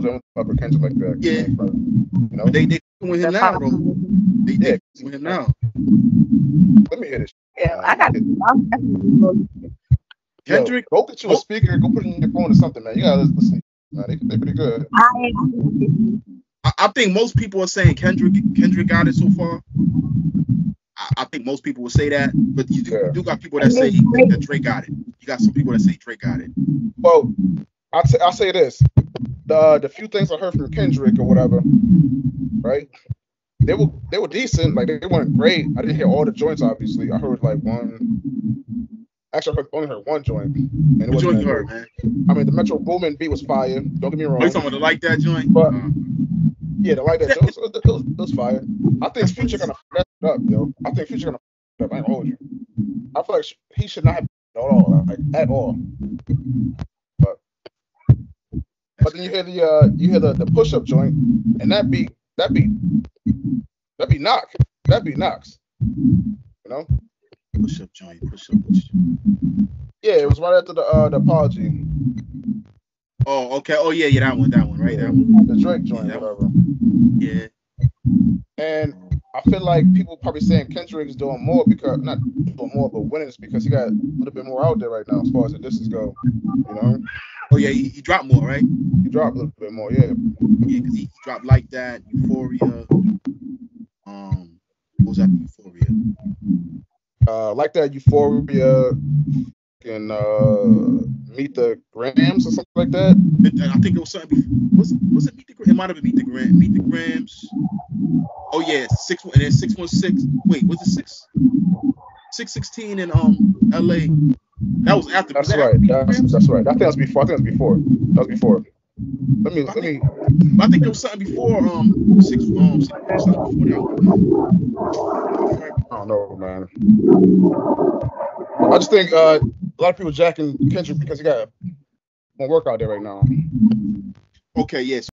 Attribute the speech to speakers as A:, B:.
A: don't Kendrick like that.
B: Yeah.
A: You know.
B: They they with him now, though. They
A: Yeah.
B: they with him now.
A: Let me hear this.
C: Yeah, I got. I'm
A: Yo,
B: Kendrick,
A: go get you a speaker. Go put it in your phone or something, man. You gotta listen. Man, they they pretty good.
C: I,
B: I, I think most people are saying Kendrick Kendrick got it so far. I, I think most people will say that, but you do,
A: Yeah.
B: you do got people that say he that Drake got it. You got some people that say Drake got it.
A: Well, I'll, t- I'll say this: the the few things I heard from Kendrick or whatever, right? They were they were decent. Like they weren't great. I didn't hear all the joints. Obviously, I heard like one. Actually, I heard, only heard one joint. And it
B: What joint you heard, man?
A: I mean, the Metro Boomin beat was fire. Don't get me wrong.
B: Oh, you talking about like that joint?
A: But-
B: Uh,
A: Yeah, the like that. It was, it was, it was fire. I think Future gonna mess it up, yo. I think Future gonna mess it up. I ain't hold you. I feel like he should not have at all, like at all. But then you hear the uh you hear the, the push up joint, and that beat that beat that beat knock that beat knocks. You know?
B: push up joint, push up. Push up.
A: Yeah, it was right after the uh the apology,
B: Oh, okay. Oh yeah, yeah, that one, that one, right? That one.
A: the Drake joint,
B: Yeah,
A: whatever.
B: Yeah.
A: And I feel like people probably saying Kendrick is doing more because not doing more, but winning is because he got a little bit more out there right now as far as the distance go. You know,
B: Oh yeah, he, he dropped more, right?
A: he dropped a little bit more. Yeah,
B: Yeah, because he, he dropped like that, Euphoria. Um, what was that? Euphoria.
A: uh, like that Euphoria and uh, Meet the Grahams or something like that.
B: And I think it was something. Before, was it? Was it Meet the? Gra- It might have been Meet the Graham. Meet the Grahams. Oh yeah, six and then six one six. Wait, was it six? Six sixteen in um L.A. That was after. was
A: That's
B: that
A: right.
B: after
A: That's, that's right. I think that was before. I think that was before. That was before. Let me let me.
B: I think there was something before um six um six, something before that.
A: I don't know, man. I just think uh, a lot of people jacking Kendrick because he got more work out there right now.
B: Okay, yes.